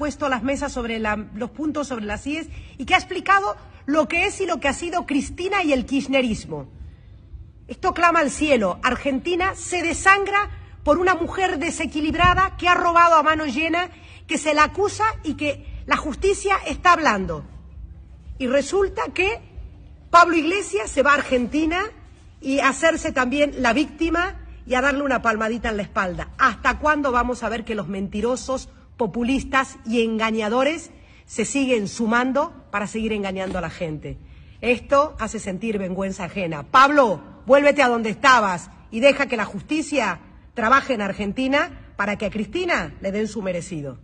puesto las mesas sobre los puntos sobre las IES y que ha explicado lo que es y lo que ha sido Cristina y el kirchnerismo. Esto clama al cielo. Argentina se desangra por una mujer desequilibrada que ha robado a mano llena, que se la acusa y que la justicia está hablando. Y resulta que Pablo Iglesias se va a Argentina y a hacerse también la víctima y a darle una palmadita en la espalda. ¿Hasta cuándo vamos a ver que los mentirosos, populistas y engañadores se siguen sumando para seguir engañando a la gente? Esto hace sentir vergüenza ajena. Pablo, vuélvete a donde estabas y deja que la justicia trabaje en Argentina para que a Cristina le den su merecido.